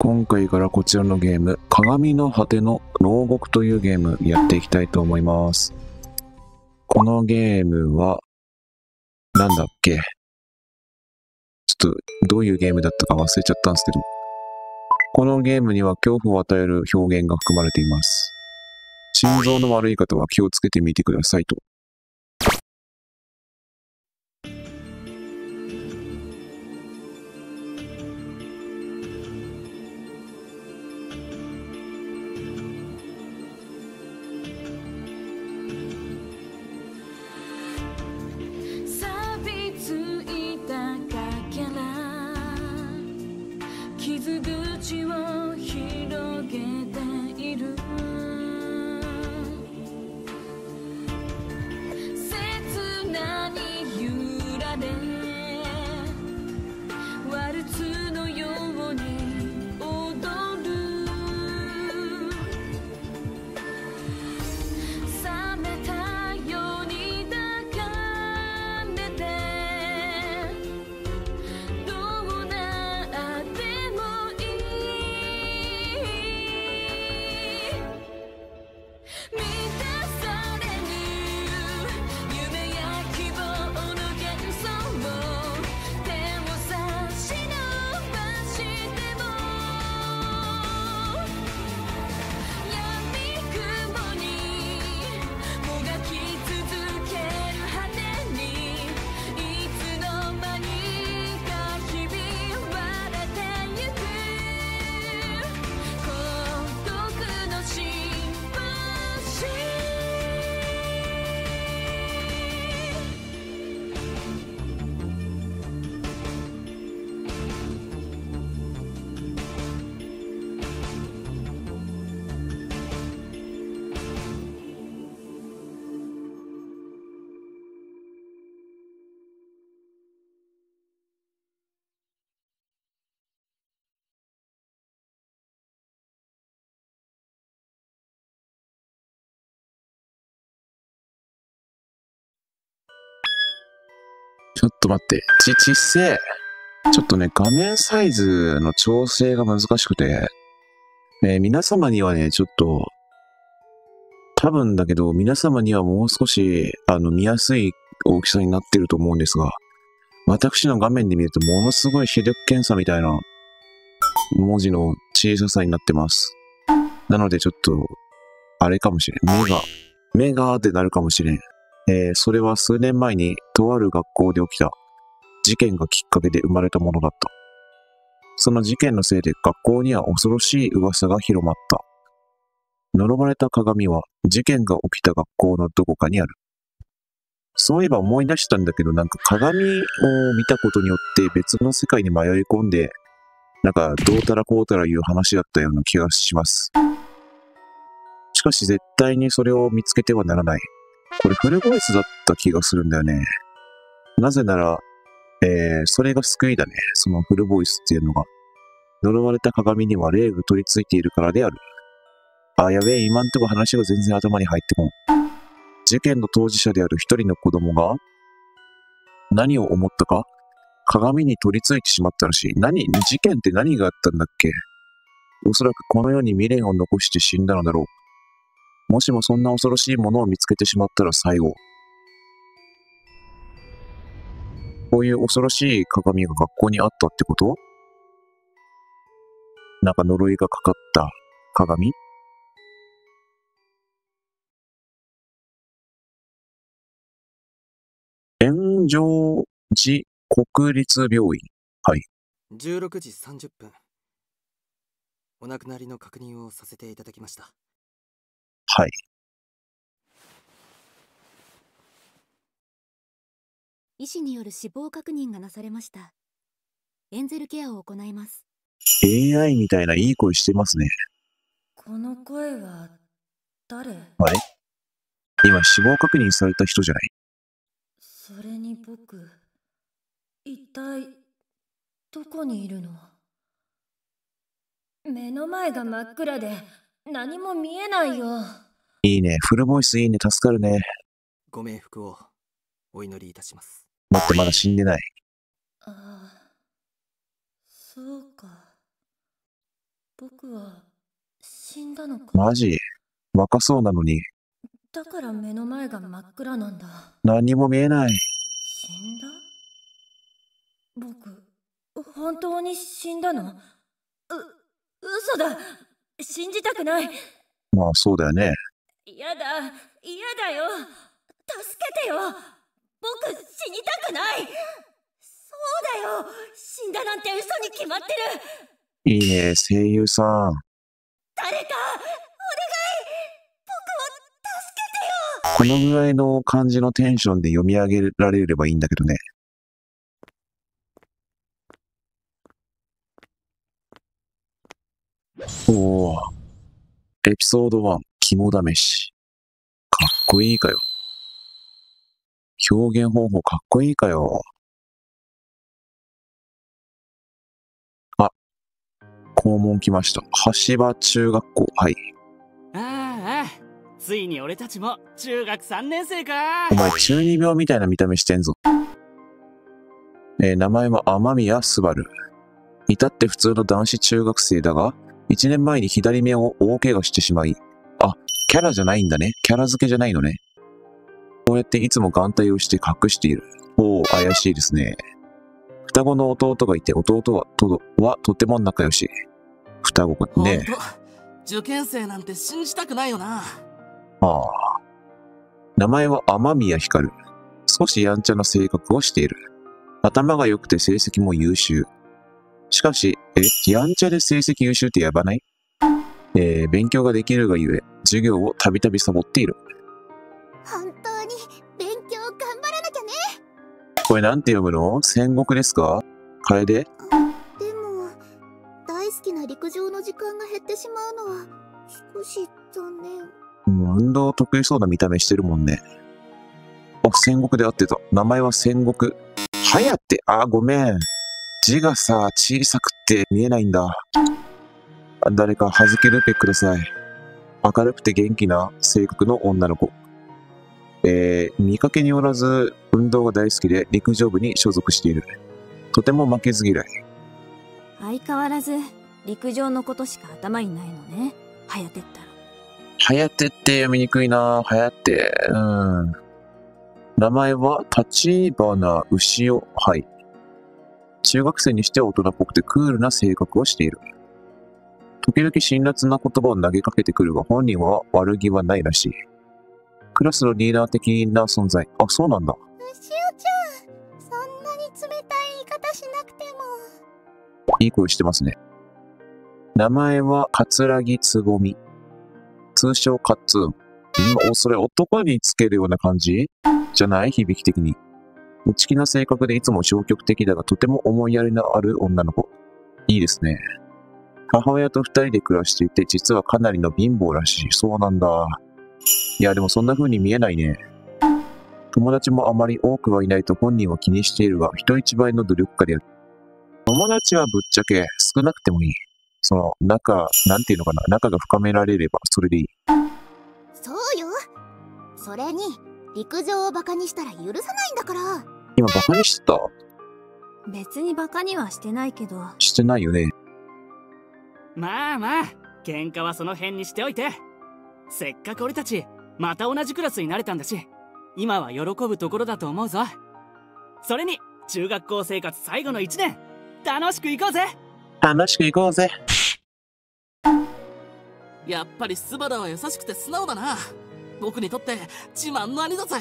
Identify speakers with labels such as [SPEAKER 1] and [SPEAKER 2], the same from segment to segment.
[SPEAKER 1] 今回からこちらのゲーム、鏡の果ての牢獄というゲームやっていきたいと思います。このゲームは、なんだっけ？ちょっと、どういうゲームだったか忘れちゃったんですけど、このゲームには恐怖を与える表現が含まれています。心臓の悪い方は気をつけてみてくださいと。
[SPEAKER 2] っ
[SPEAKER 1] と待って。ち、ちっせえ。ちょっとね、画面サイズの調整が難しくて、えー皆様にはね、ちょっと、多分だけど、皆様にはもう少し、あの、見やすい大きさになってると思うんですが、私の画面で見ると、ものすごい視力検査みたいな、文字の小ささになってます。なので、ちょっと、あれかもしれん。目が、目がってなるかもしれん。えーそれは数年前にとある学校で起きた事件がきっかけで生まれたものだった。その事件のせいで学校には恐ろしい噂が広まった。呪われた鏡は事件が起きた学校のどこかにある。そういえば思い出したんだけど、なんか鏡を見たことによって別の世界に迷い込んで、なんかどうたらこうたらいう話だったような気がします。しかし絶対にそれを見つけてはならない。これフルボイスだった気がするんだよね。なぜなら、えー、それが救いだね。そのフルボイスっていうのが。呪われた鏡には霊が取り付いているからである。あ、やべえ、今んとこ話が全然頭に入ってこん。事件の当事者である一人の子供が、何を思ったか？鏡に取り付いてしまったらしい。何？事件って何があったんだっけ？おそらくこの世に未練を残して死んだのだろう。もしもそんな恐ろしいものを見つけてしまったら最後。こういう恐ろしい鏡が学校にあったってこと？なんか呪いがかかった鏡？炎上寺国立病院。はい。
[SPEAKER 3] 16時30分。お亡くなりの確認をさせていただきました。
[SPEAKER 1] はい。
[SPEAKER 4] 医師による死亡確認がなされました。エンゼルケアを行います。
[SPEAKER 1] AI みたいないい声してますね。
[SPEAKER 2] この声は誰？
[SPEAKER 1] あれ今死亡確認された人じゃない？
[SPEAKER 2] それに僕一体どこにいるの？目の前が真っ暗で何も見えないよ
[SPEAKER 1] いいね。フルボイスいいね。助かるね。
[SPEAKER 3] ご冥福をお祈りいたします
[SPEAKER 1] 待って、まだ死んでない。
[SPEAKER 2] ああそうか僕は死んだのか
[SPEAKER 1] マジ？若そうなのに
[SPEAKER 2] だから目の前が真っ暗なんだ
[SPEAKER 1] 何にも見えない。
[SPEAKER 2] 死んだ？僕本当に死んだの？う嘘だ信じたくない
[SPEAKER 1] まあそうだよね。
[SPEAKER 2] 嫌だ嫌だよ助けてよ僕死にたくないそうだよ死んだなんて嘘に決まってる
[SPEAKER 1] いいね、声優さん。
[SPEAKER 2] 誰か
[SPEAKER 1] このぐらいの感じのテンションで読み上げられればいいんだけどね。おお。エピソード1、肝試し。かっこいいかよ。表現方法かっこいいかよ。あ、校門来ました。橋場中学校。はい。
[SPEAKER 5] ああついに俺たちも中学3年生か
[SPEAKER 1] お前中二病みたいな見た目してんぞ。えー名前は雨宮すばる。至って普通の男子中学生だが、1年前に左目を大怪我してしまい、あ、キャラじゃないんだね。キャラ付けじゃないのね。こうやっていつも眼帯をして隠している。おお、怪しいですね。双子の弟がいて、弟はとはとても仲良し。双子がね。
[SPEAKER 5] 受験生なんて信じたくないよな
[SPEAKER 1] ああ。名前は雨宮光。少しやんちゃな性格をしている。頭が良くて成績も優秀。しかし、え、やんちゃで成績優秀ってやばない？えー勉強ができるがゆえ、授業をたびたびサボっている。
[SPEAKER 6] 本当に勉強頑張らなきゃね
[SPEAKER 1] これなんて読むの？戦国ですか？楓？
[SPEAKER 6] でも大好きな陸上の時間が減ってしまうのは少し残念
[SPEAKER 1] うん運動得意そうな見た目してるもんね。あ、戦国で合ってた。名前は戦国。はやって、あー、ごめん。字がさ、小さくて見えないんだ。あ誰か、はずけルペください。明るくて元気な性格の女の子。えー、見かけによらず、運動が大好きで陸上部に所属している。とても負けず嫌い。
[SPEAKER 7] 相変わらず陸上のことしか頭にないのね颯ったら
[SPEAKER 1] はやてって読みにくいな。はやって。うん。名前は立花牛尾。はい。中学生にしては大人っぽくてクールな性格をしている。時々辛辣な言葉を投げかけてくるが本人は悪気はないらしい。クラスのリーダー的な存在。あ、そうなんだ。
[SPEAKER 6] しおちゃんそんなに冷たい言い方しなくても
[SPEAKER 1] いい声してますね。名前は桂木つぼみ。通称カッツン。ん？お、それ男につけるような感じ？じゃない？響き的に。内気な性格でいつも消極的だがとても思いやりのある女の子。いいですね。母親と二人で暮らしていて実はかなりの貧乏らしい。そうなんだ。いや、でもそんな風に見えないね。友達もあまり多くはいないと本人は気にしているが、人一倍の努力家である。友達はぶっちゃけ少なくてもいい。その、仲、なんていうのかな、仲が深められればそれでいい。
[SPEAKER 6] そうよそれに陸上をバカにしたら許さないんだから
[SPEAKER 1] 今バカにしてた？
[SPEAKER 7] 別にバカにはしてないけど
[SPEAKER 1] してないよね。
[SPEAKER 5] まあまあ喧嘩はその辺にしておいて。せっかく俺たちまた同じクラスになれたんだし今は喜ぶところだと思うぞ。それに中学校生活最後の1年楽しく行こうぜ。
[SPEAKER 1] 楽しく行こうぜ。
[SPEAKER 5] やっぱりスバルは優しくて素直だな。僕にとって自慢の兄だぜ。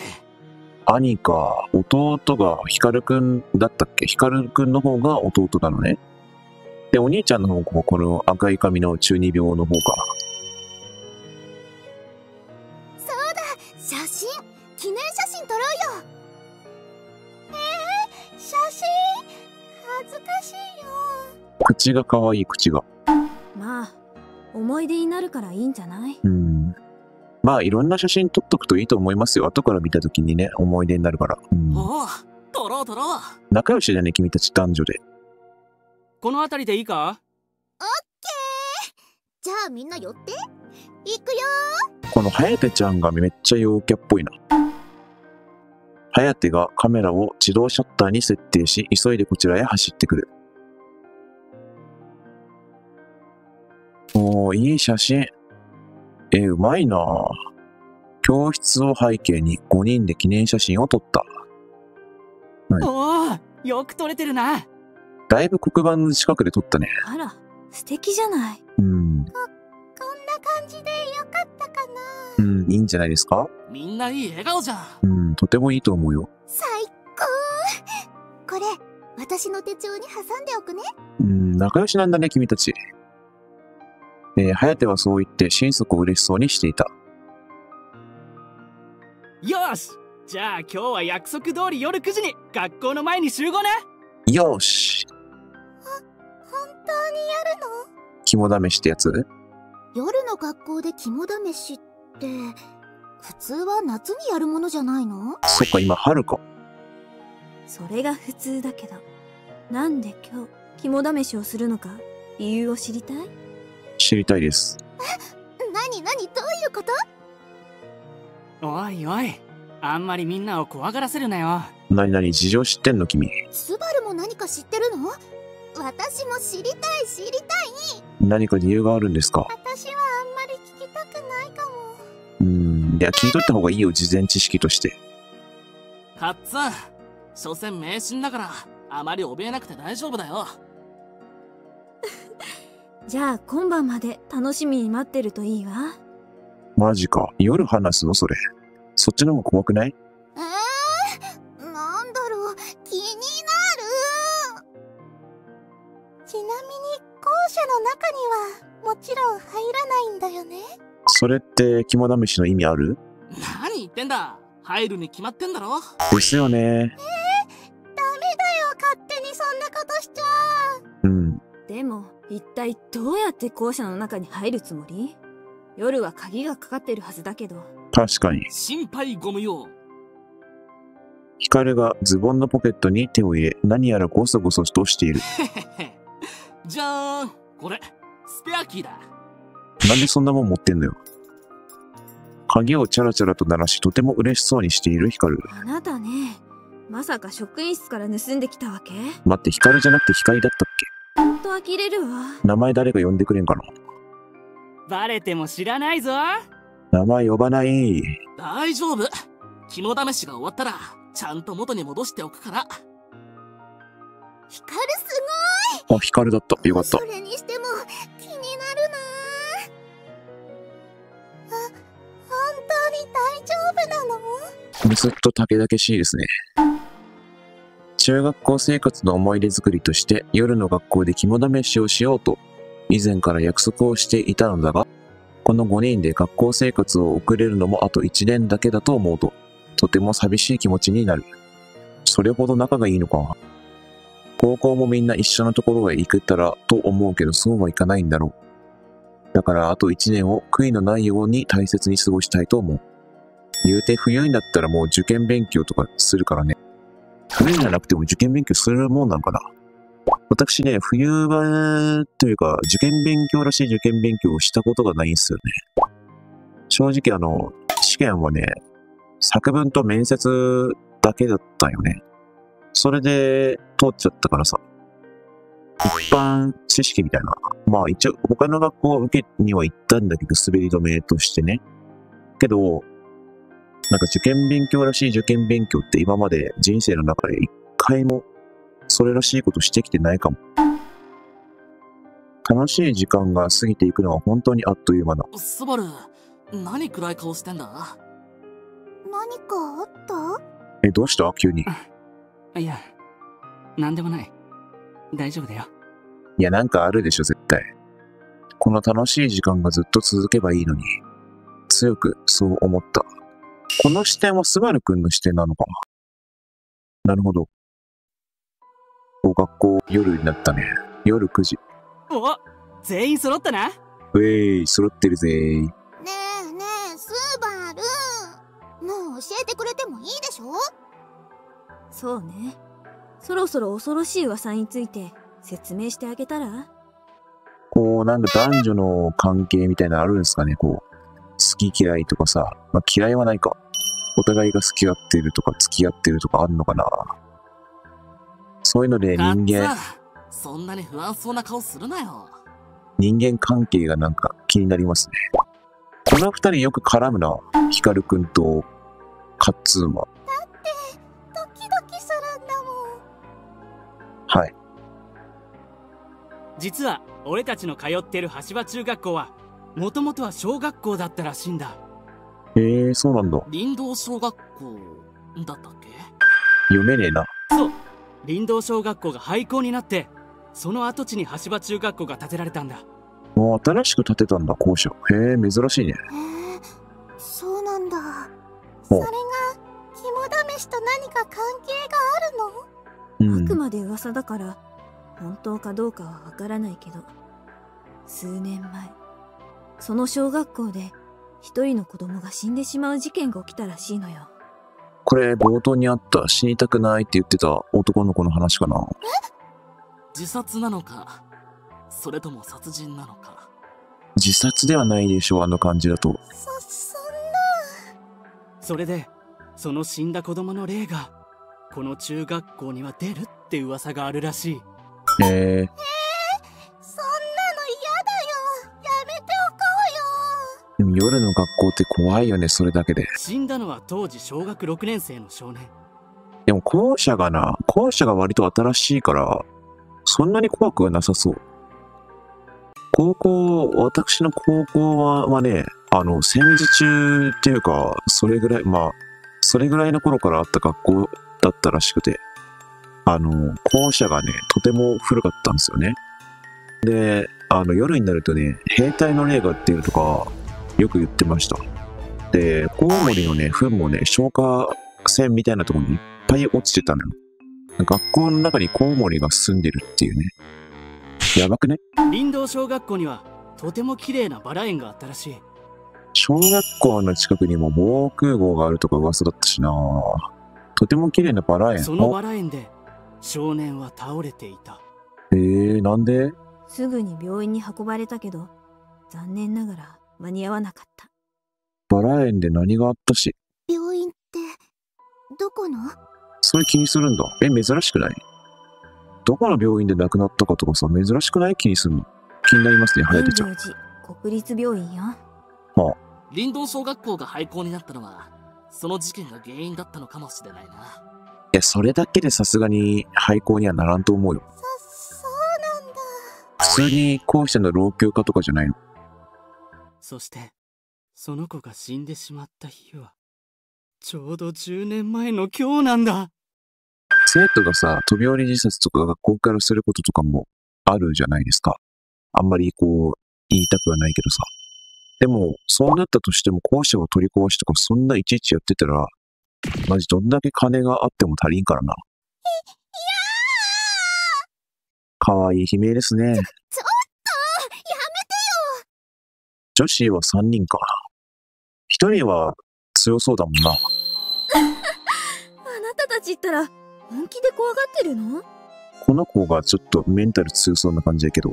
[SPEAKER 1] 兄か、弟がヒカルくんだったっけ？ヒカルくんの方が弟なのね。で、お兄ちゃんの方がこの赤い髪の中二病の方か。
[SPEAKER 6] 写真記念写真撮ろうよえー、写真恥ずかしいよ
[SPEAKER 1] 口が可愛い口が。
[SPEAKER 7] まあ思い出になるからいいんじゃない？
[SPEAKER 1] うん。まあ、いろんな写真撮っとくといいと思いますよ。後から見た時にね、思い出になるから。うん。
[SPEAKER 5] おお撮ろう撮ろう
[SPEAKER 1] 仲良しだね、君たち男女で。
[SPEAKER 5] この辺りでいいか？
[SPEAKER 6] じゃあみんな寄って行くよ
[SPEAKER 1] この颯ちゃんがめっちゃ陽キャっぽいな。颯がカメラを自動シャッターに設定し、急いでこちらへ走ってくる。おー、いい写真。えーうまいな教室を背景に5人で記念写真を撮った。
[SPEAKER 5] おおよく撮れてるな
[SPEAKER 1] だいぶ黒板の近くで撮ったね。
[SPEAKER 7] あら素敵じゃない
[SPEAKER 1] うん。
[SPEAKER 6] こんな感じでよかったかな
[SPEAKER 1] うん、いいんじゃないですか？
[SPEAKER 5] みんないい笑顔じゃん
[SPEAKER 1] うん、とてもいいと思うよ。
[SPEAKER 6] 最高これ私の手帳に挟んでおくね
[SPEAKER 1] うん、仲良しなんだね、君たち。えー、颯はそう言って心底嬉しそうにしていた。
[SPEAKER 5] よーしじゃあ今日は約束通り夜9時に学校の前に集合ね
[SPEAKER 1] よーし
[SPEAKER 6] 本当にやるの？
[SPEAKER 1] 肝試しってやつ？
[SPEAKER 6] 夜の学校で肝試しって普通は夏にやるものじゃないの？
[SPEAKER 1] そっか、今春か。
[SPEAKER 7] それが普通だけどなんで今日肝試しをするのか理由を知りたい？
[SPEAKER 1] 知りたいです。
[SPEAKER 6] 何？何？どういうこと？
[SPEAKER 5] おいおいあんまりみんなを怖がらせるなよ。
[SPEAKER 1] なになに事情知ってんの君。
[SPEAKER 6] スバルも何か知ってるの？私も知りたい知りたい。
[SPEAKER 1] 何か理由があるんですか？
[SPEAKER 6] 私はあんまり聞きたくないかも。
[SPEAKER 1] うーん、いや、聞いといた方がいいよ、事前知識として。
[SPEAKER 5] カッツン。所詮迷信だからあまり怯えなくて大丈夫だよ。
[SPEAKER 7] じゃあ今晩まで楽しみに待ってるといいわ。
[SPEAKER 1] マジか。夜話すの？それ。そっちの方が怖くない？
[SPEAKER 6] みに校舎の中にはもちろん入らないんだよね？
[SPEAKER 1] それって肝試しの意味ある？
[SPEAKER 5] 何言ってんだ入るに決まってんだろ
[SPEAKER 1] ですよね。
[SPEAKER 6] ダメだよ勝手にそんなことしちゃ
[SPEAKER 1] うん。
[SPEAKER 7] でも一体どうやって校舎の中に入るつもり？夜は鍵がかかってるはずだけど
[SPEAKER 1] 確かに。
[SPEAKER 5] 心配ご無用
[SPEAKER 1] ヒカルがズボンのポケットに手を入れ、何やらゴソゴソとしている。
[SPEAKER 5] じゃーん。これスペアキーだ。
[SPEAKER 1] なんでそんなもん持ってんのよ。鍵をチャラチャラと鳴らし、とても嬉しそうにしているヒカル。
[SPEAKER 7] あなたね。まさか職員室から盗んできたわけ？
[SPEAKER 1] 待って、ヒカルじゃなくて光だったっ
[SPEAKER 7] ほんと呆れるわ。
[SPEAKER 1] け名前誰か呼んでくれんかな？
[SPEAKER 5] バレても知らないぞ。
[SPEAKER 1] 名前呼ばない。
[SPEAKER 5] 大丈夫。肝試しが終わったらちゃんと元に戻しておくから。
[SPEAKER 6] う光す
[SPEAKER 1] あ、ヒカルだった。よかった
[SPEAKER 6] そ。れにしても気になるなあ本当に大丈夫なの？
[SPEAKER 1] ずっと竹々しいですね。中学校生活の思い出作りとして夜の学校で肝試しをしようと以前から約束をしていたのだが、この5人で学校生活を送れるのもあと1年だけだと思うと、とても寂しい気持ちになる。それほど仲がいいのか。高校もみんな一緒のところへ行けたらと思うけどそうはいかないんだろう。だからあと1年を悔いのないように大切に過ごしたいと思う。言うて冬になったらもう受験勉強とかするからね。冬じゃなくても受験勉強するもんなんかな。私ね、冬場というか、受験勉強らしい受験勉強をしたことがないんですよね。正直あの、試験はね、作文と面接だけだったよね。それで通っちゃったからさ。一般知識みたいな。まあ一応他の学校受けには行ったんだけど、滑り止めとしてね。けど、なんか受験勉強らしい受験勉強って今まで人生の中で一回もそれらしいことしてきてないかも。楽しい時間が過ぎていくのは本当にあっという間だ。
[SPEAKER 5] スバル何暗い顔してんだ？
[SPEAKER 6] 何かあった？
[SPEAKER 1] え、どうした？急に。
[SPEAKER 5] いやなんでもない大丈夫だよ
[SPEAKER 1] いや、なんかあるでしょ、絶対。この楽しい時間がずっと続けばいいのに。強くそう思った。この視点はスバルくんの視点なのかな？るほど。お学校夜になったね。夜9時。
[SPEAKER 5] お全員揃ったな
[SPEAKER 1] ウェイ、揃ってるぜ
[SPEAKER 6] ねえねえスバルもう教えてくれてもいいでしょ？
[SPEAKER 7] そうねそろそろ恐ろしい噂について説明してあげたら？
[SPEAKER 1] こう、なんか男女の関係みたいなのあるんですかね？こう、好き嫌いとかさ。まあ、嫌いはないか。お互いが好き合ってるとか付き合ってるとかあんのかな？そういうので人間、
[SPEAKER 5] そんなに不安そうな顔するなよ
[SPEAKER 1] 人間関係がなんか気になりますね。この二人よく絡むな。ヒカルくんとカッツーマ。
[SPEAKER 5] 実は俺たちの通ってる橋場中学校はもともとは小学校だったらしいんだ
[SPEAKER 1] えー、そうなんだ。
[SPEAKER 8] 林道小学校だったっけ？
[SPEAKER 1] 読めねえな。
[SPEAKER 5] そう林道小学校が廃校になってその跡地に橋場中学校が建てられたんだ
[SPEAKER 1] もう新しく建てたんだ、校舎。へえ、珍しいね。
[SPEAKER 6] へえそうなんだ
[SPEAKER 1] ほ
[SPEAKER 6] そうれが肝試しと何か関係があるの？
[SPEAKER 1] うん
[SPEAKER 7] あく。まで噂だから本当かどうかはわからないけど数年前その小学校で一人の子供が死んでしまう事件が起きたらしいのよ
[SPEAKER 1] これ、冒頭にあった死にたくないって言ってた男の子の話かな？
[SPEAKER 8] 自殺なのかそれとも殺人なのか
[SPEAKER 1] 自殺ではないでしょう、あの感じだと。
[SPEAKER 6] そそん
[SPEAKER 5] それでその死んだ子供の霊がこの中学校には出るって噂があるらしい
[SPEAKER 1] へえ、
[SPEAKER 6] そんなの嫌だよ。やめておこうよ。
[SPEAKER 1] でも夜の学校って怖いよね、それだけで。
[SPEAKER 5] 死んだのは当時小学6年生の少年。
[SPEAKER 1] でも校舎がな、校舎が割と新しいから、そんなに怖くはなさそう。高校、私の高校ははね、あの、戦時中っていうか、それぐらい、まあ、それぐらいの頃からあった学校だったらしくて、あの、校舎がね、とても古かったんですよね。で、あの、夜になるとね、兵隊の霊がっていうとか、よく言ってました。で、コウモリのね、糞もね、消火栓みたいなところにいっぱい落ちてたのよ。学校の中にコウモリが住んでるっていうね。やばくね？
[SPEAKER 5] 林道小学校にはとても綺麗なバラ園があったらしい
[SPEAKER 1] 小学校の近くにも防空壕があるとか噂だったしなとても綺麗なバラ園。
[SPEAKER 5] その
[SPEAKER 1] あ
[SPEAKER 5] バラ園で少年は倒れていた。
[SPEAKER 1] えー、なんで？す
[SPEAKER 7] ぐに病院に運ばれたけど残念ながら間に合わなかった。
[SPEAKER 1] バラ園で何があったし？
[SPEAKER 6] 病院ってどこの？
[SPEAKER 1] それ気にするんだ。え、珍しくない？どこの病院で亡くなったかとかさ、珍しくない気にするの？気になりますね、早
[SPEAKER 7] 天
[SPEAKER 1] 出ちゃん。
[SPEAKER 7] 王寺国立病院よ。
[SPEAKER 8] 林道小学校が廃校になったのはその事件が原因だったのかもしれないな。い
[SPEAKER 1] や、それだけでさすがに廃校にはならんと思うよ。
[SPEAKER 6] そそうなんだ
[SPEAKER 1] 普通に校舎の老朽化とかじゃないの。
[SPEAKER 5] そしてその子が死んでしまった日はちょうど10年前の今日なんだ
[SPEAKER 1] 生徒がさ、飛び降り自殺とか学校からすることとかもあるじゃないですか。あんまりこう、言いたくはないけどさ。でも、そうなったとしても校舎を取り壊しとかそんないちいちやってたら、マジどんだけ金があっても足りんからな。かわいい悲鳴ですね。
[SPEAKER 6] やめて
[SPEAKER 1] 女子は3人か。1人は強そうだもんな。
[SPEAKER 7] あなたたちったら本気で怖がってるの？
[SPEAKER 1] この子がちょっとメンタル強そうな感じだけど、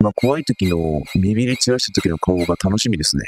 [SPEAKER 1] まあ怖い時のビビり散らした時の顔が楽しみですね。